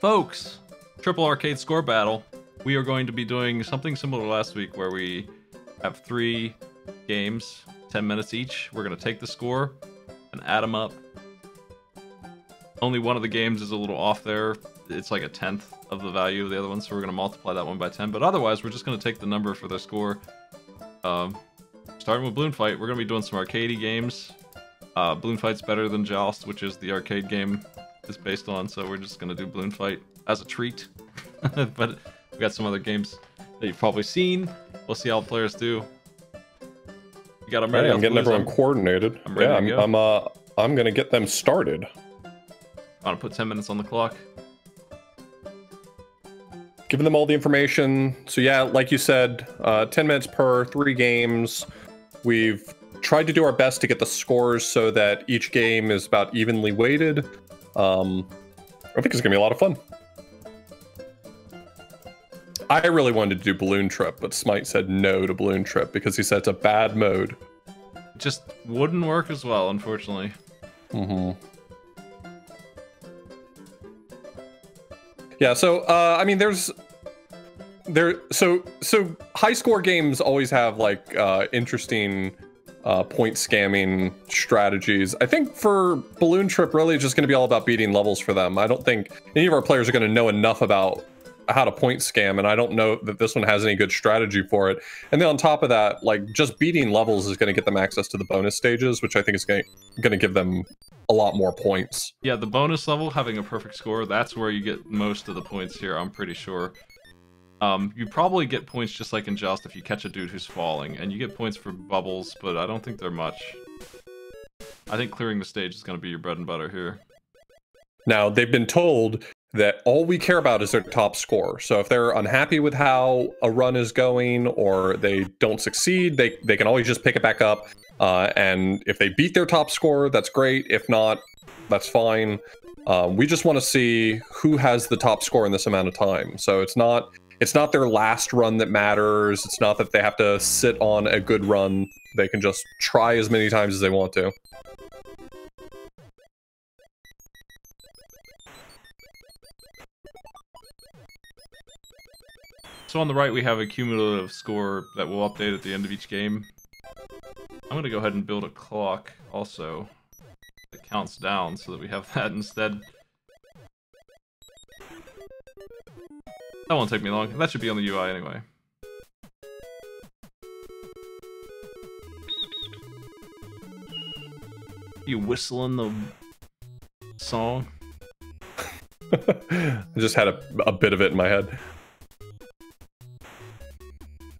Folks, Triple Arcade Score Battle. We are going to be doing something similar to last week where we have three games, 10 minutes each. We're going to take the score and add them up. Only one of the games is a little off there. It's like a tenth of the value of the other one, so we're going to multiply that one by 10. But otherwise, we're just going to take the number for the score. Um, starting with Balloon Fight, we're going to be doing some arcadey games. Uh, Fight's better than Joust, which is the arcade game is based on, so we're just going to do Balloon Fight as a treat. but we got some other games that you've probably seen. We'll see how the players do. You got them ready. Hey, I'm getting everyone coordinated. I'm yeah, to go. I'm, I'm uh I'm gonna get them started. I want to put 10 minutes on the clock. Giving them all the information. So yeah, like you said, uh, 10 minutes per, three games. We've tried to do our best to get the scores so that each game is about evenly weighted. Um, I think it's gonna be a lot of fun. I really wanted to do Balloon Trip, but Smight said no to Balloon Trip because he said it's a bad mode. Just wouldn't work as well, unfortunately. hmm Yeah, so uh, I mean, there's there so so high score games always have like uh, interesting uh, point scamming strategies. I think for Balloon Trip, really, it's just going to be all about beating levels for them. I don't think any of our players are going to know enough about how to point scam, and I don't know that this one has any good strategy for it. And then on top of that, like just beating levels is going to get them access to the bonus stages, which I think is going to give them a lot more points. Yeah, the bonus level, having a perfect score, that's where you get most of the points here, I'm pretty sure. Um, you probably get points just like in Joust if you catch a dude who's falling, and you get points for bubbles, but I don't think they're much. I think clearing the stage is going to be your bread and butter here. Now, they've been told that all we care about is their top score. So if they're unhappy with how a run is going or they don't succeed, they, they can always just pick it back up. Uh, and if they beat their top score, that's great. If not, that's fine. Um, we just want to see who has the top score in this amount of time. So it's not it's not their last run that matters. It's not that they have to sit on a good run. They can just try as many times as they want to. So on the right we have a cumulative score that will update at the end of each game. I'm going to go ahead and build a clock also that counts down so that we have that instead. That won't take me long. That should be on the UI anyway. You whistling the song? I just had a, a bit of it in my head.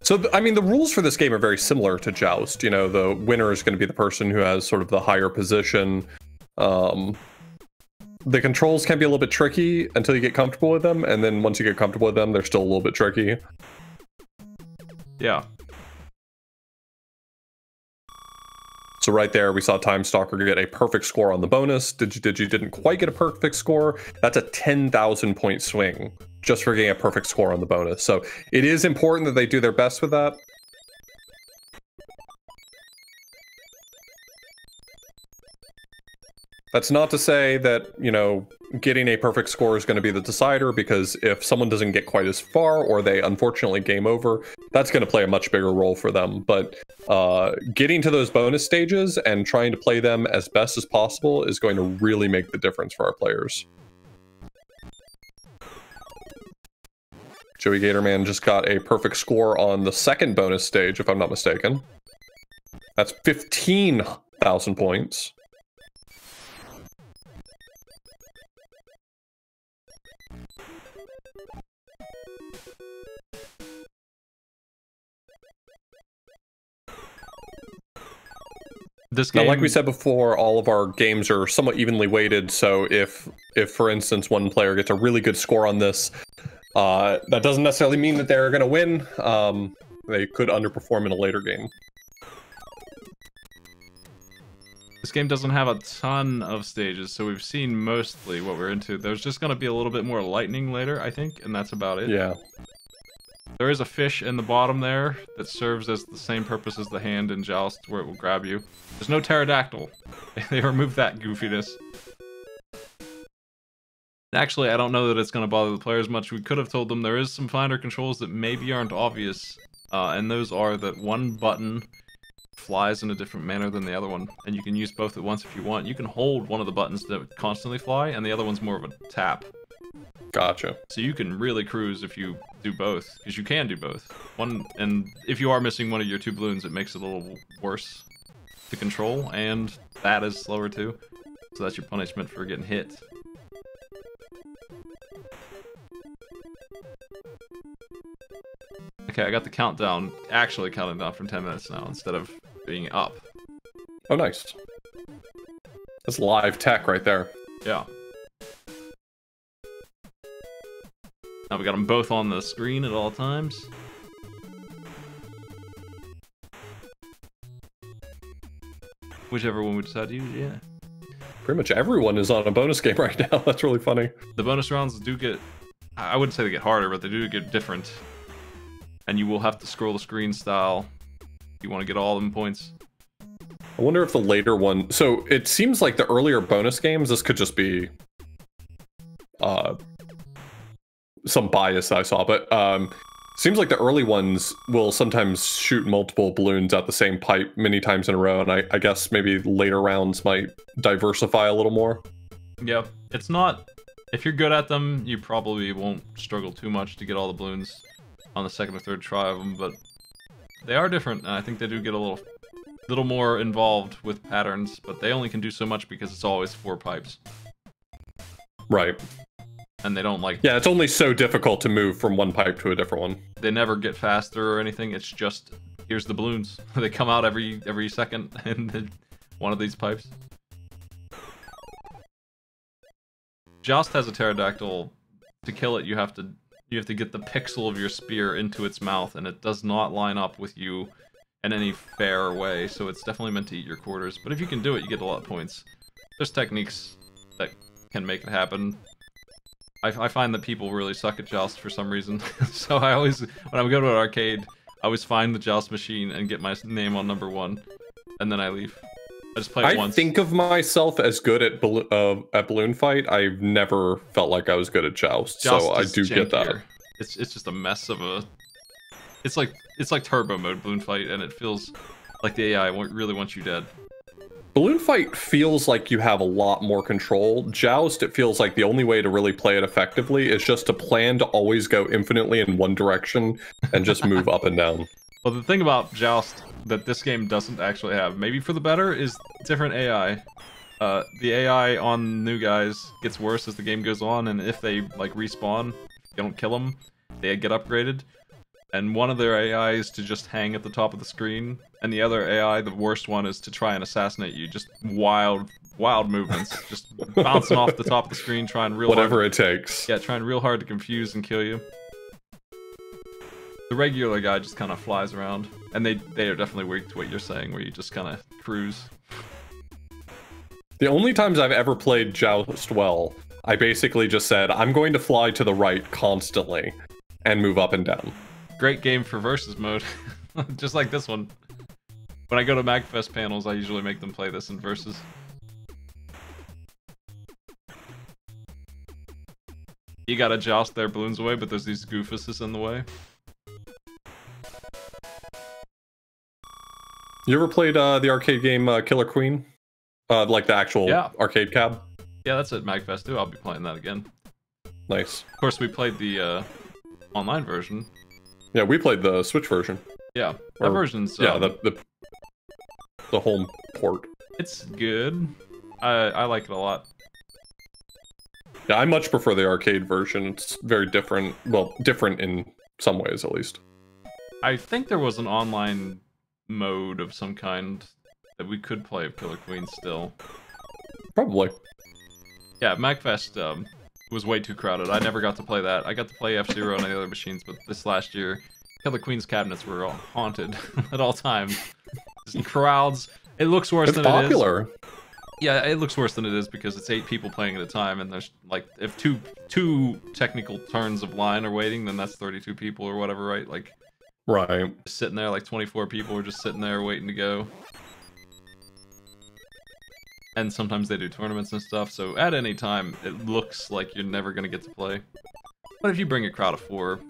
So, I mean, the rules for this game are very similar to Joust. You know, the winner is going to be the person who has sort of the higher position. Um, the controls can be a little bit tricky until you get comfortable with them, and then once you get comfortable with them, they're still a little bit tricky. Yeah. So right there, we saw Time Stalker get a perfect score on the bonus. Did you, did you didn't quite get a perfect score? That's a 10,000 point swing just for getting a perfect score on the bonus. So it is important that they do their best with that. That's not to say that, you know, getting a perfect score is going to be the decider because if someone doesn't get quite as far or they unfortunately game over, that's going to play a much bigger role for them. But uh, getting to those bonus stages and trying to play them as best as possible is going to really make the difference for our players. Joey Gatorman just got a perfect score on the second bonus stage, if I'm not mistaken. That's 15,000 points. This game, Now, like we said before, all of our games are somewhat evenly weighted. So if, if for instance, one player gets a really good score on this, uh, that doesn't necessarily mean that they're going to win. Um, they could underperform in a later game. This game doesn't have a ton of stages, so we've seen mostly what we're into. There's just going to be a little bit more lightning later, I think, and that's about it. Yeah. There is a fish in the bottom there that serves as the same purpose as the hand in Joust, where it will grab you. There's no pterodactyl. they removed that goofiness. Actually, I don't know that it's going to bother the players much. We could have told them there is some finder controls that maybe aren't obvious, uh, and those are that one button flies in a different manner than the other one, and you can use both at once if you want. You can hold one of the buttons to constantly fly, and the other one's more of a tap. Gotcha. So you can really cruise if you do both, because you can do both. One, and if you are missing one of your two balloons, it makes it a little worse to control, and that is slower too. So that's your punishment for getting hit. Okay, I got the countdown actually counting down from 10 minutes now instead of being up. Oh, nice. That's live tech right there. Yeah. Now we got them both on the screen at all times. Whichever one we decide to use, yeah. Pretty much everyone is on a bonus game right now. That's really funny. The bonus rounds do get, I wouldn't say they get harder, but they do get different. And you will have to scroll the screen style. If you want to get all them points. I wonder if the later one. So it seems like the earlier bonus games, this could just be uh, some bias I saw, but um, seems like the early ones will sometimes shoot multiple balloons at the same pipe many times in a row, and I, I guess maybe later rounds might diversify a little more. Yeah, it's not. If you're good at them, you probably won't struggle too much to get all the balloons on the second or third try of them, but they are different, and I think they do get a little little more involved with patterns, but they only can do so much because it's always four pipes. Right. And they don't like... Yeah, it's only so difficult to move from one pipe to a different one. They never get faster or anything, it's just, here's the balloons. they come out every every second in one of these pipes. Joust has a pterodactyl. To kill it, you have to you have to get the pixel of your spear into its mouth, and it does not line up with you in any fair way, so it's definitely meant to eat your quarters. But if you can do it, you get a lot of points. There's techniques that can make it happen. I, I find that people really suck at Joust for some reason, so I always, when I go to an arcade, I always find the Joust machine and get my name on number one, and then I leave. I just play it I once. think of myself as good at bal- uh, at balloon fight. I've never felt like I was good at joust, Joust so I do get that. It's it's just a mess of a. It's like it's like turbo mode balloon fight, and it feels like the AI really wants you dead. Balloon fight feels like you have a lot more control. Joust, it feels like the only way to really play it effectively is just to plan to always go infinitely in one direction and just move up and down. Well, the thing about Joust that this game doesn't actually have, maybe for the better, is different AI. Uh, the AI on new guys gets worse as the game goes on, and if they like respawn, you don't kill them, they get upgraded. And one of their AI is to just hang at the top of the screen, and the other AI, the worst one, is to try and assassinate you. Just wild, wild movements, just bouncing off the top of the screen, trying real Whatever hard. it takes. Yeah, trying real hard to confuse and kill you. The regular guy just kind of flies around, and they they are definitely weak to what you're saying, where you just kind of cruise. The only times I've ever played Joust well, I basically just said, I'm going to fly to the right constantly and move up and down. Great game for versus mode, just like this one. When I go to Magfest panels, I usually make them play this in verses. You gotta joust their balloons away, but there's these goofuses in the way. You ever played uh, the arcade game uh, Killer Queen? Uh, like the actual Yeah. arcade cab? Yeah, that's at Magfest too. I'll be playing that again. Nice. Of course, we played the uh, online version. Yeah, we played the Switch version. Yeah, that Or- version's yeah, um, the, the the home port. It's good. I I like it a lot. Yeah, I much prefer the arcade version. It's very different. Well, different in some ways, at least. I think there was an online mode of some kind that we could play of Killer Queen still. Probably. Yeah, Magfest um, was way too crowded. I never got to play that. I got to play F Zero on the other machines, but this last year, Killer Queen's cabinets were all haunted at all times. Crowds. It looks worse It's than it is. popular. Yeah, it looks worse than it is because it's eight people playing at a time, and there's like if two two technical turns of line are waiting, then that's 32 people or whatever, right? Like Right. sitting there, like 24 people are just sitting there waiting to go. and sometimes they do tournaments and stuff. So at any time, it looks like you're never gonna get to play. But if you bring a crowd of four,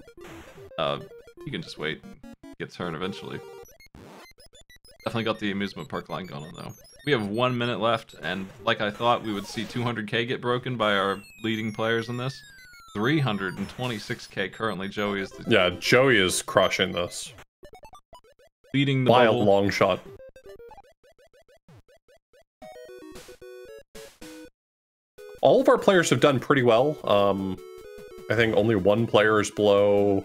uh, you can just wait, and get turn eventually. Definitely got the amusement park line going on though. We have one minute left, and like I thought, we would see 200k get broken by our leading players in this. 326k currently. Joey is the Yeah, Joey is crushing this. leading the By a long shot. All of our players have done pretty well. Um, I think only one player is below.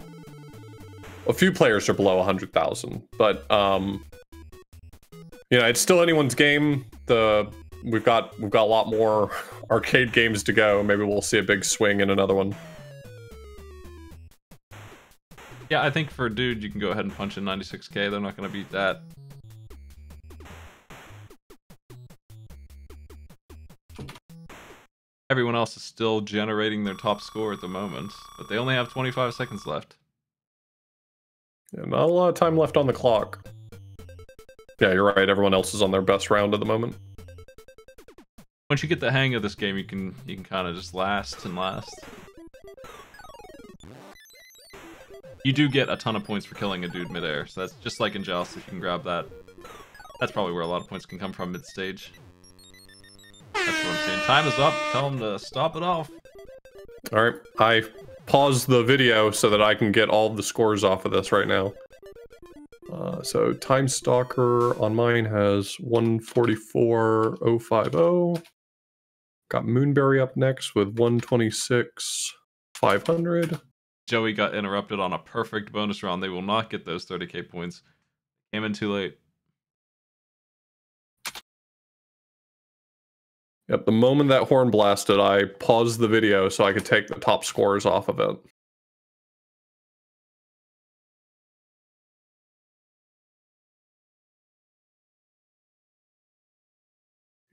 A few players are below 100,000, but um, you know, it's still anyone's game. The we've got we've got a lot more arcade games to go. Maybe we'll see a big swing in another one. Yeah, I think for a dude, you can go ahead and punch in 96k. They're not going to beat that. Everyone else is still generating their top score at the moment, but they only have 25 seconds left. Yeah, not a lot of time left on the clock. Yeah, you're right. Everyone else is on their best round at the moment. Once you get the hang of this game, you can you can kind of just last and last. You do get a ton of points for killing a dude midair, so that's just like in Joust, if you can grab that. That's probably where a lot of points can come from mid-stage. That's what I'm saying. Time is up. Tell them to stop it off. All right, I paused the video so that I can get all the scores off of this right now. Uh, so Time Stalker on mine has 144,050. Got Moonberry up next with 126,500. Joey got interrupted on a perfect bonus round. They will not get those 30k points. Came in too late. Yep, the moment that horn blasted, I paused the video so I could take the top scores off of it.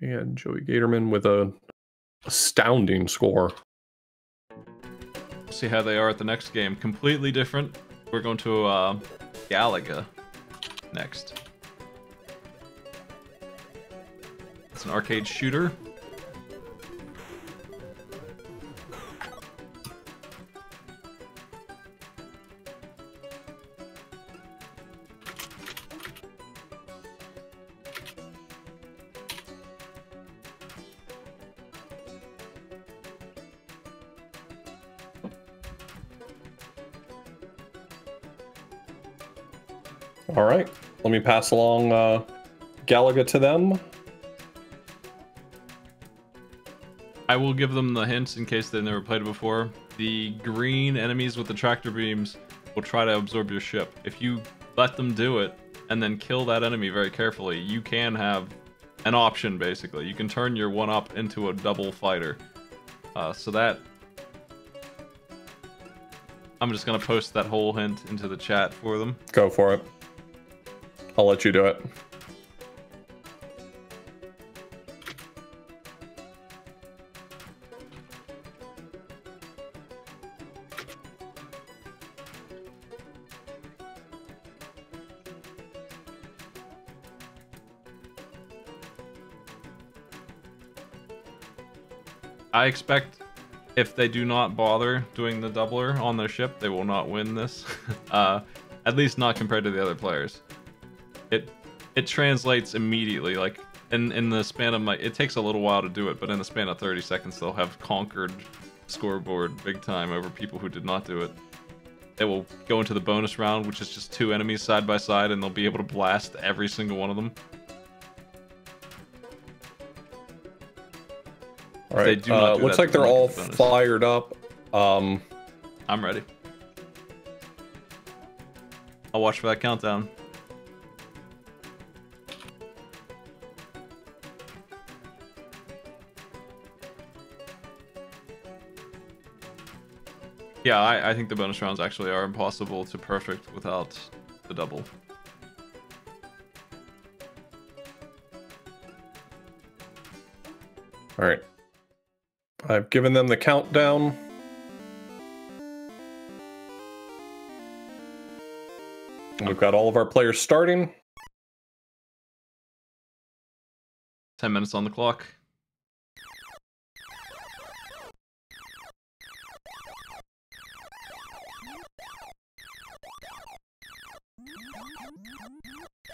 And Joey Gatorman with a astounding score. see how they are at the next game. Completely different. We're going to uh, Galaga next. It's an arcade shooter. All right, let me pass along uh, Galaga to them. I will give them the hints in case they've never played it before. The green enemies with the tractor beams will try to absorb your ship. If you let them do it and then kill that enemy very carefully, you can have an option basically. You can turn your one up into a double fighter. Uh, so that I'm just gonna post that whole hint into the chat for them. Go for it. I'll let you do it. I expect if they do not bother doing the doubler on their ship, they will not win this. uh, at least not compared to the other players. It it translates immediately. Like in in the span of my, it takes a little while to do it, but in the span of 30 seconds, they'll have conquered scoreboard big time over people who did not do it. They will go into the bonus round, which is just two enemies side by side, and they'll be able to blast every single one of them. All right. They uh, looks like they're all bonus. fired up. Um, I'm ready. I'll watch for that countdown. Yeah, I, I think the bonus rounds actually are impossible to perfect without the double. all right. I've given them the countdown. We've got all of our players starting. 10 10 minutes on the clock.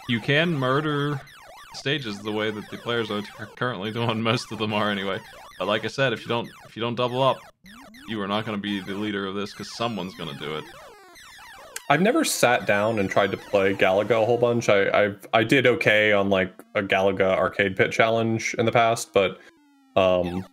You can murder stages the way that the players are currently doing. Most of them are anyway. But like I said, if you don't if you don't double up, you are not going to be the leader of this because someone's going to do it. I've never sat down and tried to play Galaga a whole bunch. I I, I did okay on like a Galaga arcade pit challenge in the past, but um,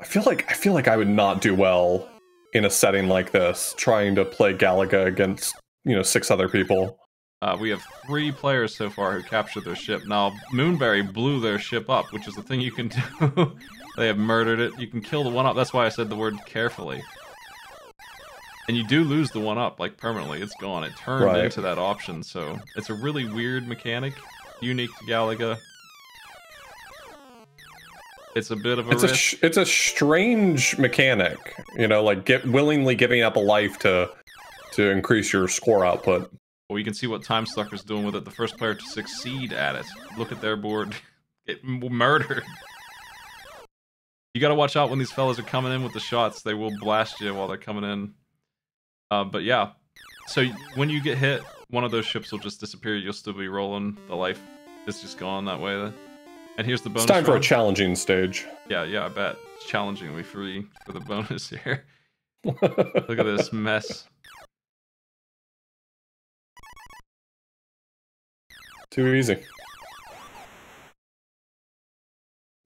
I feel like I feel like I would not do well in a setting like this, trying to play Galaga against you know six other people. Uh, we have three players so far who captured their ship. Now, Moonberry blew their ship up, which is the thing you can do. they have murdered it. You can kill the one up. That's why I said the word carefully. And you do lose the one up, like, permanently. It's gone. It turned Right. into that option, so... It's a really weird mechanic, unique to Galaga. It's a bit of a It's a risk. sh- it's a strange mechanic, you know, like get willingly giving up a life to to increase your score output. Well, you can see what Time Sucker's doing with it. The first player to succeed at it. Look at their board. Get murdered. You gotta watch out when these fellas are coming in with the shots. They will blast you while they're coming in. Uh, but yeah. So when you get hit, one of those ships will just disappear. You'll still be rolling. The life is just gone that way. Then. And here's the bonus. It's time for a challenging stage. Yeah, yeah, I bet. It's challengingly free for the bonus here. Look at this mess. Too easy.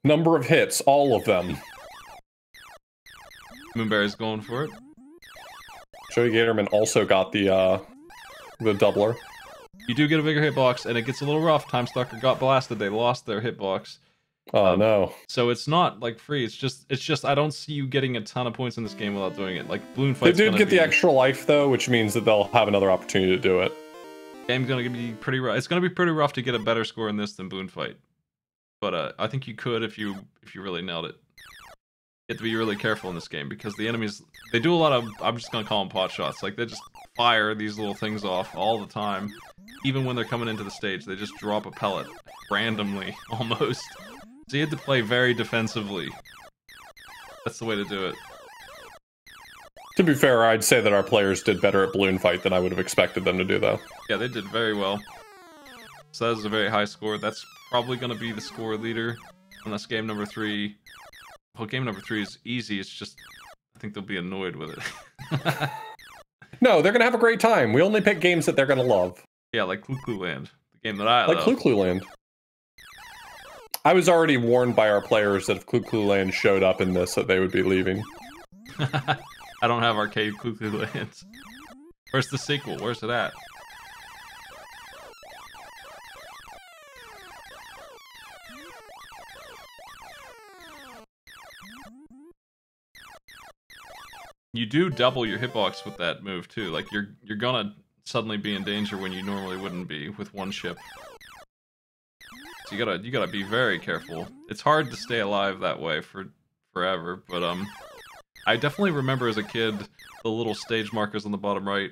Number of hits, all of them. Moonberry's going for it. Joey Gatorman also got the uh the doubler. You do get a bigger hitbox, and it gets a little rough. Time Stalker got blasted. They lost their hitbox. Oh Um, no. So it's not like free. It's just it's just I don't see you getting a ton of points in this game without doing it. Like Balloon They did get the extra life though, which means that they'll have another opportunity to do it. Game's gonna be pretty rough. It's gonna be pretty rough to get a better score in this than Balloon Fight. But uh, I think you could if you if you really nailed it. You have to be really careful in this game because the enemies they do a lot of I'm just gonna call them pot shots. Like they just fire these little things off all the time. Even when they're coming into the stage, they just drop a pellet randomly almost. So you had to play very defensively. That's the way to do it. To be fair, I'd say that our players did better at balloon fight than I would have expected them to do though. Yeah, they did very well. So that is a very high score. That's probably going to be the score leader. Unless game number three. Well, game number three is easy. It's just I think they'll be annoyed with it. No, they're gonna have a great time. We only pick games that they're gonna love. yeah, like Clu Clu Land, the game that I Like love. Clu Clu Land. I was already warned by our players that if Clu Clu Land showed up in this, that they would be leaving. I don't have arcade Clu Clu Land. Where's the sequel? Where's it at? You do double your hitbox with that move too. Like you're you're gonna suddenly be in danger when you normally wouldn't be with one ship. So you gotta you gotta be very careful. It's hard to stay alive that way for forever, but um I definitely remember as a kid the little stage markers on the bottom right.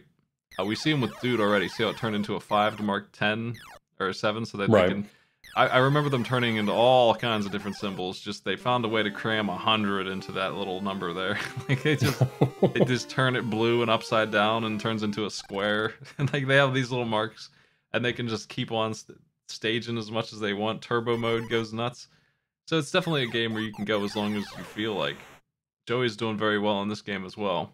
Uh, we see them with Dude already. See how it turned into a 5 to mark 10 or a 7 so that Right. they can. I, I remember them turning into all kinds of different symbols. Just they found a way to cram a 100 into that little number there. like they just they just turn it blue and upside down and turns into a square. and like they have these little marks and they can just keep on st- staging as much as they want. Turbo mode goes nuts. So it's definitely a game where you can go as long as you feel like. Joey's doing very well in this game as well.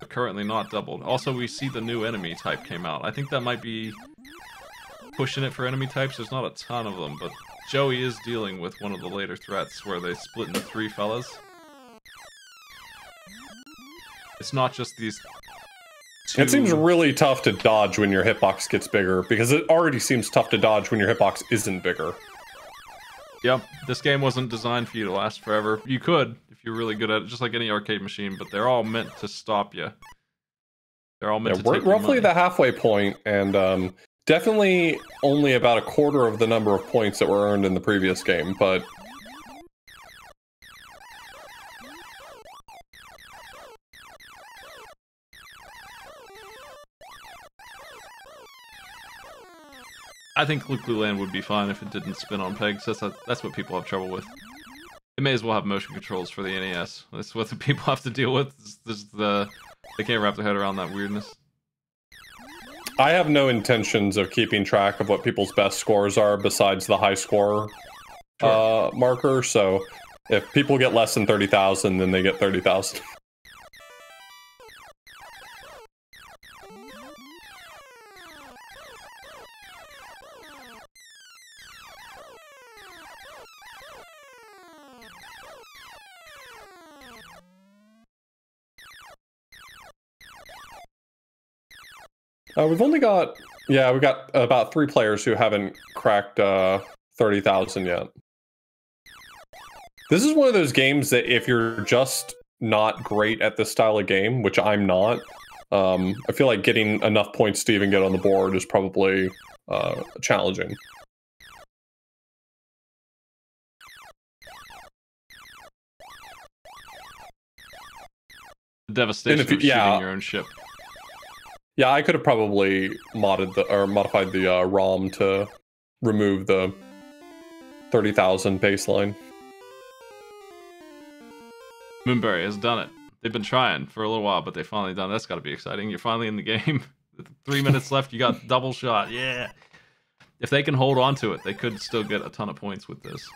But currently not doubled. Also, we see the new enemy type came out. I think that might be pushing it for enemy types. There's not a ton of them, but Joey is dealing with one of the later threats where they split into three fellas. It's not just these. Two... It seems really tough to dodge when your hitbox gets bigger, because it already seems tough to dodge when your hitbox isn't bigger. Yep, this game wasn't designed for you to last forever. You could if you're really good at it, just like any arcade machine, but they're all meant to stop you. They're all meant Yeah, to we're roughly the halfway point, and um, definitely only about a quarter of the number of points that were earned in the previous game. But I think Clu Land would be fine if it didn't spin on pegs. That's a, that's what people have trouble with. It may as well have motion controls for the NES. That's what the people have to deal with. This, the they can't wrap their head around that weirdness. I have no intentions of keeping track of what people's best scores are besides the high score sure. uh, marker. So if people get less than 30,000, then they get 30,000. Uh, we've only got, yeah, we've got about three players who haven't cracked uh, 30,000 yet. This is one of those games that if you're just not great at this style of game, which I'm not, um, I feel like getting enough points to even get on the board is probably uh, challenging. Devastation if you, yeah, your own ship. Yeah, I could have probably modded the or modified the uh, ROM to remove the thirty thousand baseline. Moonberry has done it. They've been trying for a little while, but they finally done. It. That's got to be exciting. You're finally in the game. Three minutes left. You got double shot. Yeah. If they can hold on to it, they could still get a ton of points with this.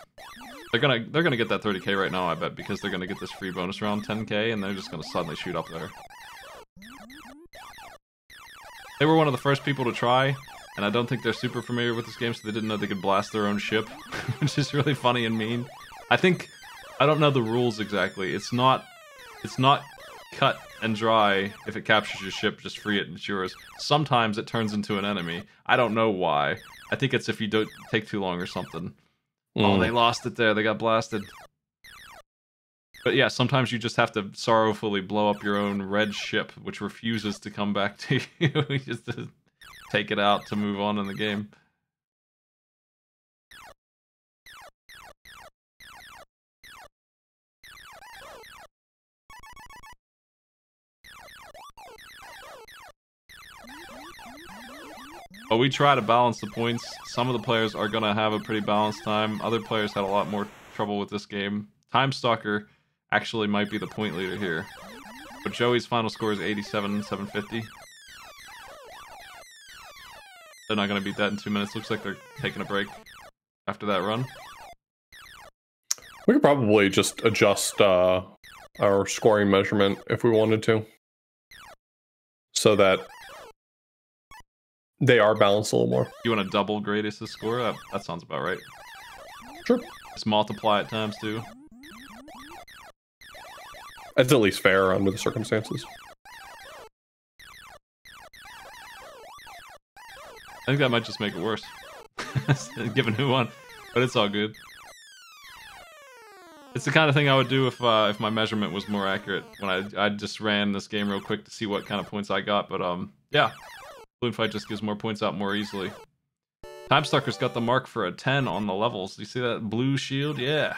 They're gonna they're gonna get that 30k right now, I bet, because they're gonna get this free bonus round 10k, and they're just gonna suddenly shoot up there. They were one of the first people to try, and I don't think they're super familiar with this game, so they didn't know they could blast their own ship, which is really funny and mean. I think I don't know the rules exactly. It's not it's not cut and dry. If it captures your ship, just free it and it's yours. Sometimes it turns into an enemy. I don't know why. I think it's if you don't take too long or something. Mm. Oh, they lost it there. They got blasted. But yeah, sometimes you just have to sorrowfully blow up your own red ship, which refuses to come back to you. just to take it out to move on in the game. But we try to balance the points. Some of the players are going to have a pretty balanced time. Other players had a lot more trouble with this game. Time Stalker actually might be the point leader here. But Joey's final score is 87, 750. They're not going to beat that in two minutes. Looks like they're taking a break after that run. We could probably just adjust uh, our scoring measurement if we wanted to. So that they are balanced a little more. You want to double Gradius' score? That, that sounds about right. Sure. Just multiply it times two. That's at least fair under the circumstances. I think that might just make it worse. Given who won. But it's all good. It's the kind of thing I would do if uh, if my measurement was more accurate. When I I just ran this game real quick to see what kind of points I got. But um, yeah, Balloon Fight just gives more points out more easily. Time Stalker's got the mark for a 10 on the levels. You see that blue shield? Yeah.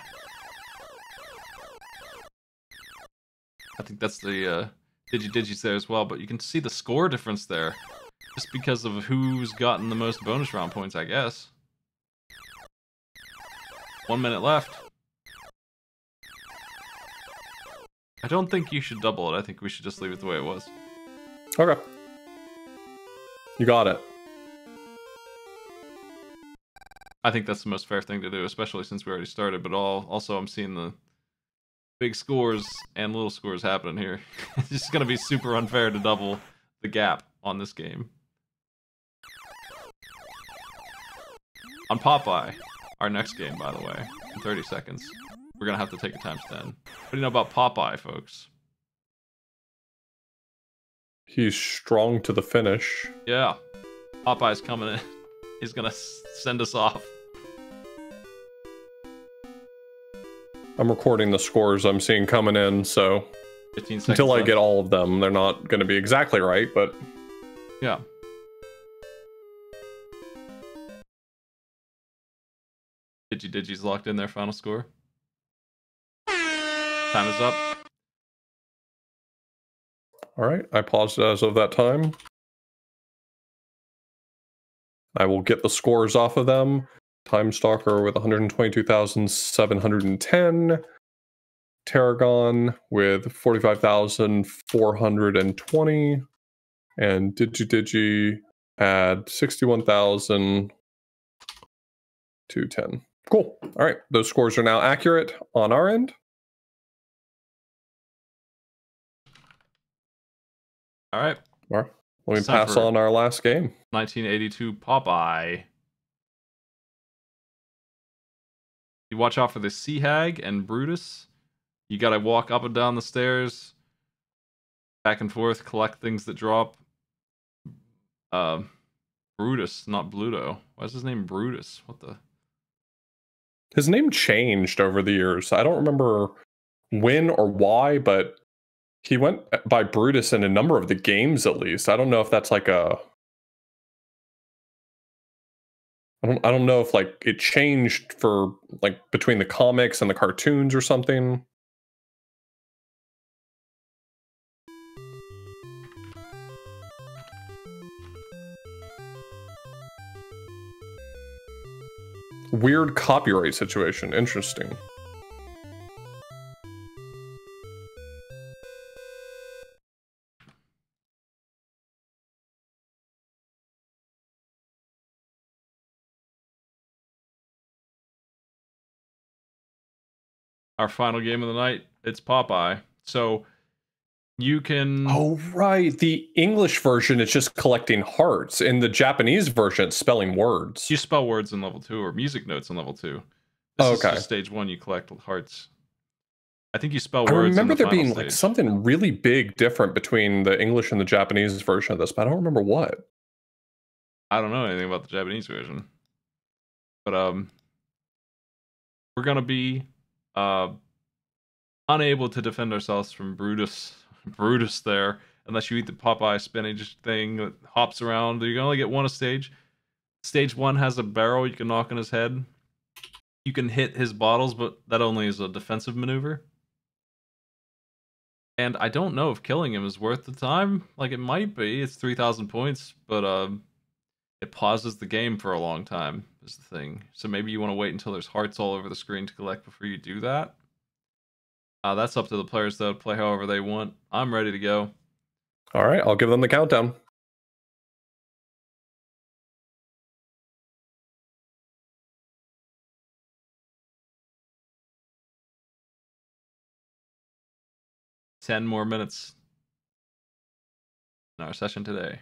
I think that's the uh, Digi Digis there as well, but you can see the score difference there. Just because of who's gotten the most bonus round points, I guess. One minute left. I don't think you should double it. I think we should just leave it the way it was. Okay. You got it. I think that's the most fair thing to do, especially since we already started. But all also, I'm seeing the big scores and little scores happening here. it's just gonna be super unfair to double the gap on this game. On Popeye, our next game, by the way, in 30 seconds, we're gonna have to take a times 10. What do you know about Popeye, folks? He's strong to the finish. Yeah. Popeye's coming in. He's gonna send us off. I'm recording the scores I'm seeing coming in, so until I get all of them, they're not going to be exactly right, but yeah. Digi Digi's locked in their final score. Time is up. All right, I paused as of that time. I will get the scores off of them. Time Stalker with 122,710. Tarragon with 45,420. And DigiDigi had 61,210. Cool. All right. Those scores are now accurate on our end. All right. All right. Let me pass on our last game. 1982 Popeye. You watch out for the Sea Hag and Brutus. You gotta walk up and down the stairs, back and forth, collect things that drop. Uh, Brutus, not Bluto. Why is his name Brutus? What the? His name changed over the years. I don't remember when or why, but he went by Brutus in a number of the games at least. I don't know if that's like a I don't I don't know if like it changed for like between the comics and the cartoons or something. Weird copyright situation. Interesting. Our final game of the night. It's Popeye. So you can. Oh right, the English version is just collecting hearts. In the Japanese version, it's spelling words. You spell words in level two or music notes in level two. This is okay. stage one. You collect hearts. I think you spell I words. remember in the there being like something really big different between the English and the Japanese version of this, but I don't remember what. I don't know anything about the Japanese version, but um, we're gonna be uh unable to defend ourselves from Brutus. Brutus there, unless you eat the Popeye spinach thing that hops around. You can only get one a stage. Stage one has a barrel you can knock on his head. You can hit his bottles, but that only is a defensive maneuver. And I don't know if killing him is worth the time. Like it might be. It's three thousand points, but um, it pauses the game for a long time. Is the thing. So maybe you want to wait until there's hearts all over the screen to collect before you do that. Uh, that's up to the players though. Play however they want. I'm ready to go. All right, I'll give them the countdown. Ten more minutes in our session today.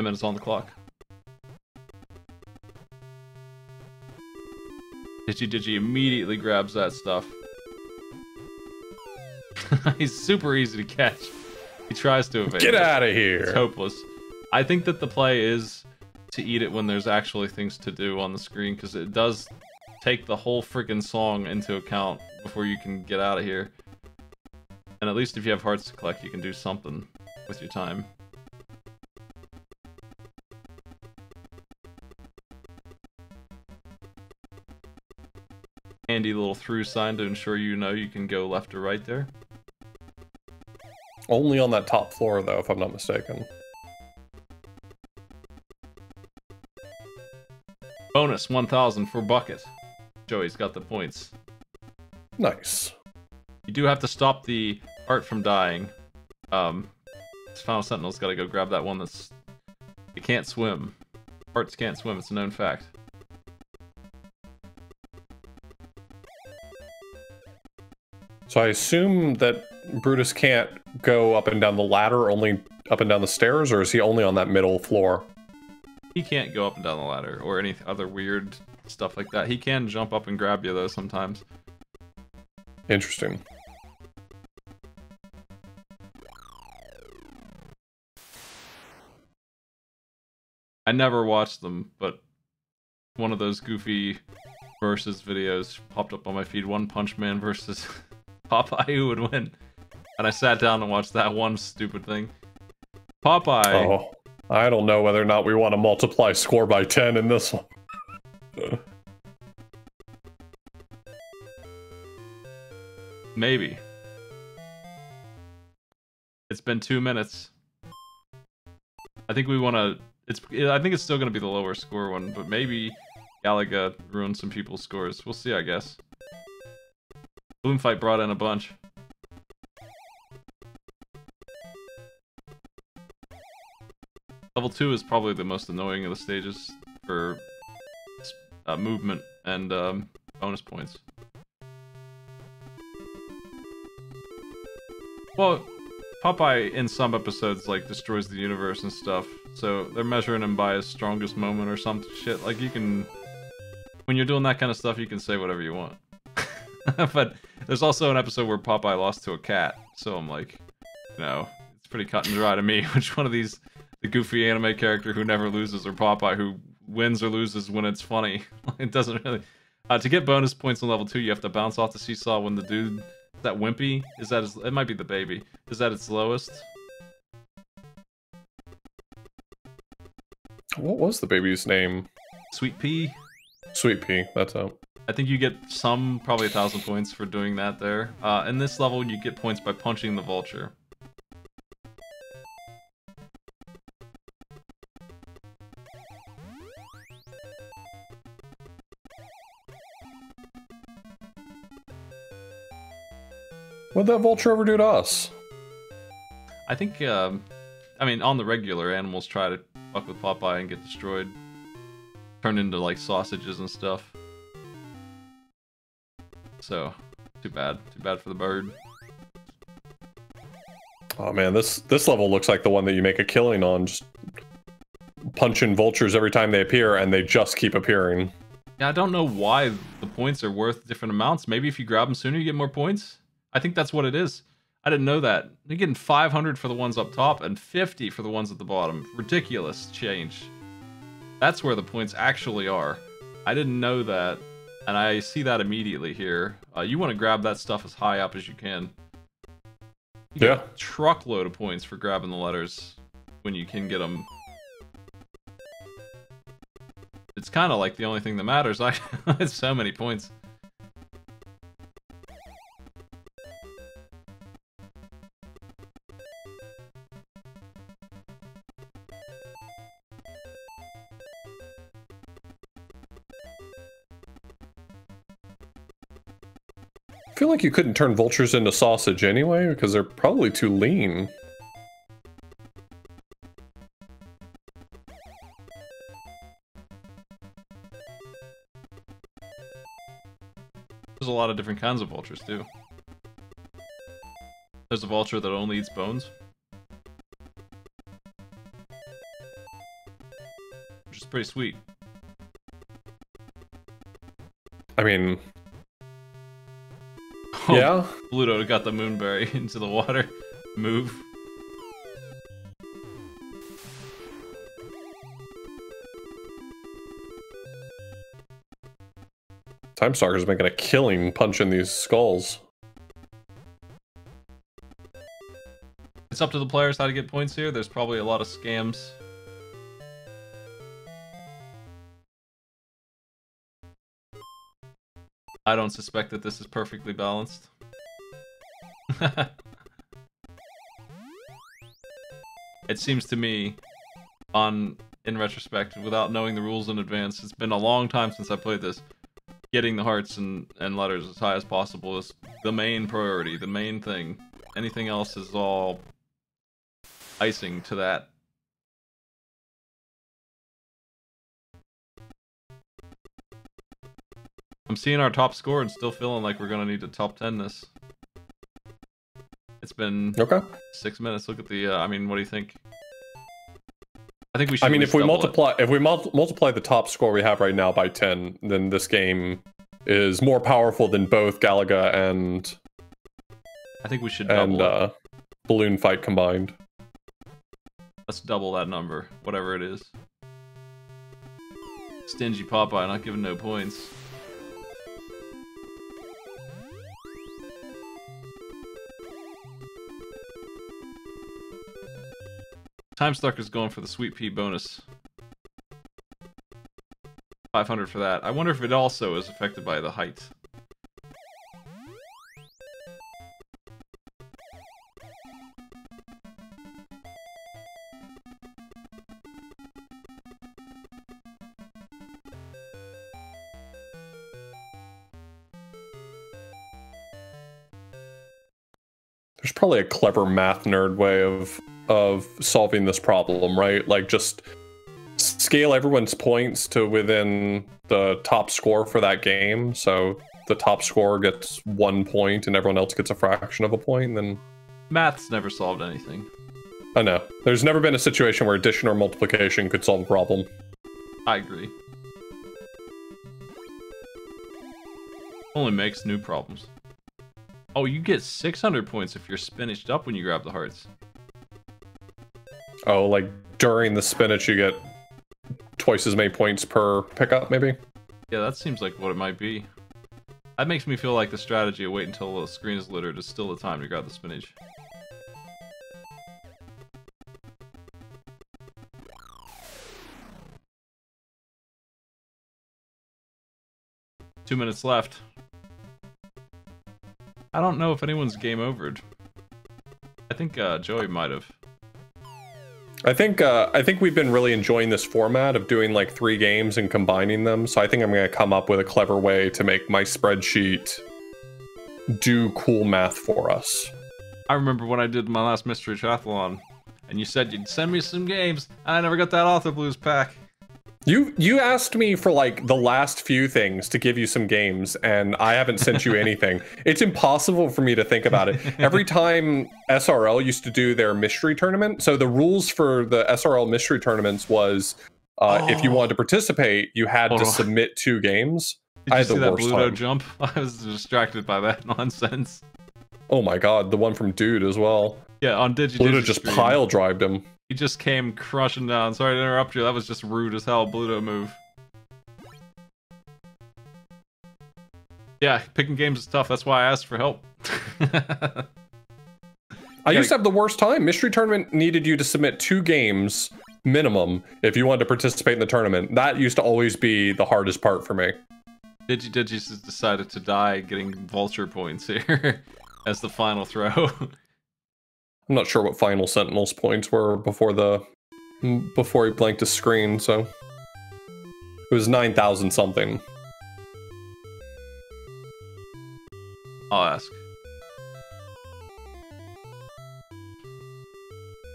Ten minutes on the clock. Digi Digi immediately grabs that stuff. He's super easy to catch. He tries to evade. Get out of here! It's hopeless. I think that the play is to eat it when there's actually things to do on the screen because it does take the whole freaking song into account before you can get out of here. And at least if you have hearts to collect, you can do something with your time. Little through sign to ensure you know you can go left or right there. Only on that top floor, though, if I'm not mistaken. Bonus 1000 for bucket. Joey's got the points. Nice. You do have to stop the art from dying. Um, this Final Sentinel's got to go grab that one that's. It can't swim. Arts can't swim. It's a known fact. So I assume that Brutus can't go up and down the ladder, only up and down the stairs, or is he only on that middle floor? He can't go up and down the ladder or any other weird stuff like that. He can jump up and grab you though sometimes. Interesting. I never watched them, but one of those goofy versus videos popped up on my feed. One Punch Man versus Popeye, who would win? And I sat down and watched that one stupid thing. Popeye. Oh, I don't know whether or not we want to multiply score by 10 in this one. Maybe. It's been two minutes. I think we want to. It's. I think it's still going to be the lower score one, but maybe Galaga ruined some people's scores. We'll see, I guess. Balloon Fight brought in a bunch. Level 2 is probably the most annoying of the stages for uh, movement and um, bonus points. Well, Popeye in some episodes like destroys the universe and stuff, so they're measuring him by his strongest moment or some shit. Like you can, when you're doing that kind of stuff, you can say whatever you want. but there's also an episode where Popeye lost to a cat, so I'm like, you know, it's pretty cut and dry to me. Which one of these, the goofy anime character who never loses, or Popeye who wins or loses when it's funny? it doesn't really. Uh, to get bonus points on level two, you have to bounce off the seesaw when the dude that Wimpy? Is that his, it might be the baby. Is that its lowest? What was the baby's name? Sweet Pea? Sweet Pea, that's out. I think you get some, probably a thousand points for doing that there. Uh, in this level, you get points by punching the vulture. What'd that vulture ever do to us? I think, um, I mean, on the regular, animals try to fuck with Popeye and get destroyed. Turn into, like, sausages and stuff. So, too bad. Too bad for the bird. Oh man, this this level looks like the one that you make a killing on, just punching vultures every time they appear, and they just keep appearing. Yeah, I don't know why the points are worth different amounts. Maybe if you grab them sooner, you get more points? I think that's what it is. I didn't know that. They're getting 500 for the ones up top and 50 for the ones at the bottom. Ridiculous change. That's where the points actually are. I didn't know that, and I see that immediately here. Uh, you want to grab that stuff as high up as you can. You yeah. truckload of points for grabbing the letters when you can get them. It's kind of like the only thing that matters. I it's so many points. Like you couldn't turn vultures into sausage anyway, because they're probably too lean. There's a lot of different kinds of vultures, too. There's a vulture that only eats bones. Which is pretty sweet. I mean, Oh, yeah. Bluto got the moonberry into the water. Move. Time Stalker's making a killing punching these skulls. It's up to the players how to get points here. There's probably a lot of scams. I don't suspect that this is perfectly balanced. it seems to me, on in retrospect, without knowing the rules in advance, it's been a long time since I played this. Getting the hearts and, and letters as high as possible is the main priority, the main thing. Anything else is all icing to that. I'm seeing our top score and still feeling like we're gonna need to top 10 this. It's been okay. six minutes. Look at the. Uh, I mean, what do you think? I think we should. I mean, if we multiply, it. if we mul multiply the top score we have right now by 10, then this game is more powerful than both Galaga and. I think we should and uh, balloon fight combined. Let's double that number, whatever it is. Stingy Popeye, not giving no points. Time Stalker's going for the sweet pea bonus. 500 for that. I wonder if it also is affected by the height. There's probably a clever math nerd way of of solving this problem, right? Like just scale everyone's points to within the top score for that game. So the top scorer gets one point and everyone else gets a fraction of a point, then Math's never solved anything. I know. There's never been a situation where addition or multiplication could solve a problem. I agree. Only makes new problems. Oh, you get 600 points if you're spinached up when you grab the hearts. Oh, like during the spinach you get twice as many points per pickup, maybe? Yeah, that seems like what it might be. That makes me feel like the strategy of wait until the screen is littered is still the time to grab the spinach. Two minutes left. I don't know if anyone's game overed. I think uh, Joey might have. I think uh, I think we've been really enjoying this format of doing like three games and combining them. So I think I'm going to come up with a clever way to make my spreadsheet do cool math for us. I remember when I did my last mystery triathlon, and you said you'd send me some games, and I never got that Author Blues pack. You you asked me for like the last few things to give you some games and I haven't sent you anything. it's impossible for me to think about it. Every time SRL used to do their mystery tournament, so the rules for the SRL mystery tournaments was uh, oh. if you wanted to participate, you had to submit two games. Did you see that Bluto time. jump? I was distracted by that nonsense. Oh my god, the one from Dude as well. Yeah, on Digi. Bluto just pile drived him. He just came crushing down. Sorry to interrupt you. That was just rude as hell. Bluto move. Yeah, picking games is tough. That's why I asked for help. I used to have the worst time. Mystery Tournament needed you to submit two games minimum if you wanted to participate in the tournament. That used to always be the hardest part for me. Did you did you decided to die getting vulture points here as the final throw? I'm not sure what final Sentinel's points were before the before he blanked his screen, so it was 9,000 something. I'll ask.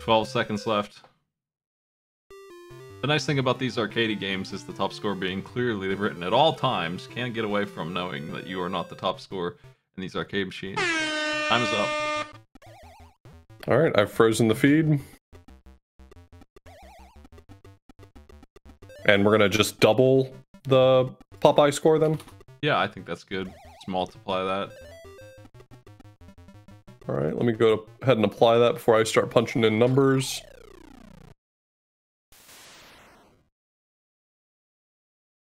12 seconds left. The nice thing about these arcade games is the top score being clearly written at all times. Can't get away from knowing that you are not the top score in these arcade machines. Time is up. All right, I've frozen the feed. And we're gonna just double the Popeye score then? Yeah, I think that's good. Let's multiply that. All right, let me go ahead and apply that before I start punching in numbers.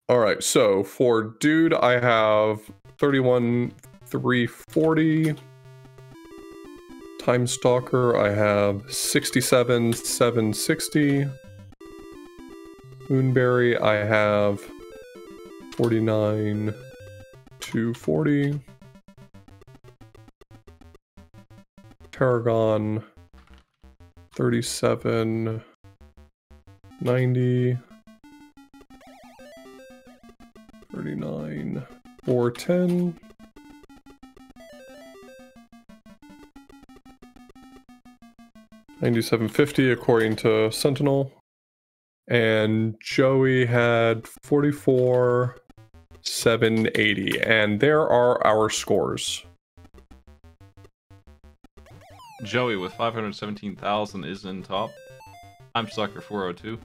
All right, so for dude, I have 31, 340. Time Stalker, I have 67, 760. Moonberry, I have 49, 240. Tarragon, 37, 90. 39, 410. 9750 according to Sentinel. And Joey had 44 780 and there are our scores. Joey with 517,000 is in top. I'm Sucker 402.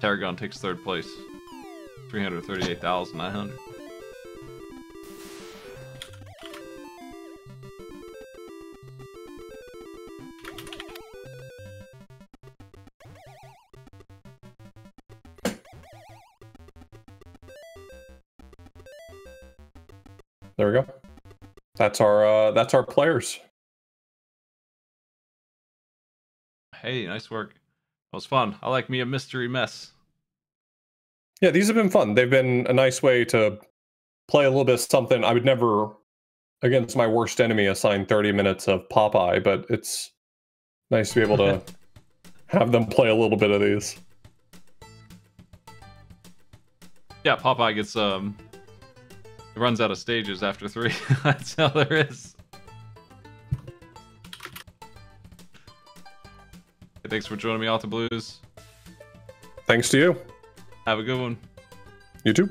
Tarragon takes third place. 338,900. That's our uh, that's our players. Hey, nice work. That was fun. I like me a mystery mess. Yeah, these have been fun. They've been a nice way to play a little bit of something. I would never, against my worst enemy, assign 30 minutes of Popeye, but it's nice to be able to have them play a little bit of these. Yeah, Popeye gets um It runs out of stages after three. That's all there is. Hey, thanks for joining me, Alta Blues. Thanks to you. Have a good one. You too.